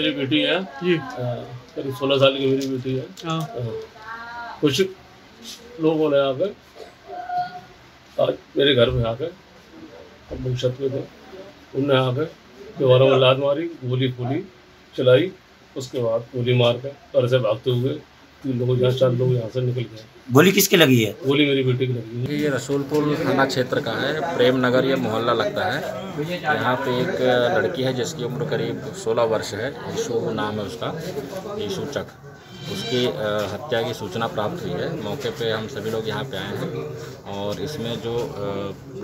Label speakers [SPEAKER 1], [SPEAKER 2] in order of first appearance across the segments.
[SPEAKER 1] मेरी बेटी है।
[SPEAKER 2] जी।
[SPEAKER 1] करीब सोलह साल की मेरी बेटी है।
[SPEAKER 2] हाँ।
[SPEAKER 1] कुछ लोगों ने आकर आज मेरे घर में आके हम छत पे थे। उनने आके दीवारों में लाद मारी गोली फूली चलाई उसके बाद गोली मार के घर से भागते हुए तीन लोग यहाँ चार लोग यहाँ से निकल गए
[SPEAKER 3] गोली किसके लगी है?
[SPEAKER 1] गोली मेरी बेटी की लगी है।
[SPEAKER 4] ये रसूलपुर थाना क्षेत्र का है प्रेम नगर ये मोहल्ला लगता है। यहाँ पे एक लड़की है जिसकी उम्र करीब 16 वर्ष है यीशु नाम है उसका यीशु चक। उसकी हत्या की सूचना प्राप्त हुई है। मौके पे हम सभी लोग यहाँ पे आए हैं और इसमें जो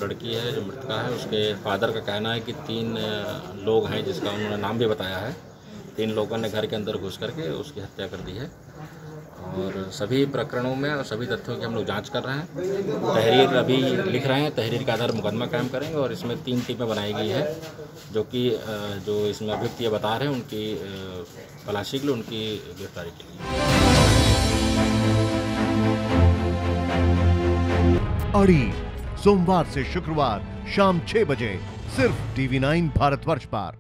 [SPEAKER 4] लड़की है जो मृतका है उसके फादर का कहना है कि तीन लोग हैं जिसका उन्होंने नाम भी बताया है। तीन लोगों ने घर के अंदर घुस करके उसकी हत्या कर दी है। और सभी प्रकरणों में और सभी तथ्यों की हम लोग जाँच कर रहे हैं। तहरीर अभी लिख रहे हैं, तहरीर के आधार मुकदमा कायम करेंगे और इसमें तीन टीमें बनाई गई है, जो कि जो इसमें अभियुक्त ये बता रहे हैं, उनकी तलाशी के लिए, उनकी गिरफ्तारी के लिए।
[SPEAKER 5] अड़ी सोमवार से शुक्रवार शाम छह बजे, सिर्फ़ टीवी नाइन भारतवर्ष पर।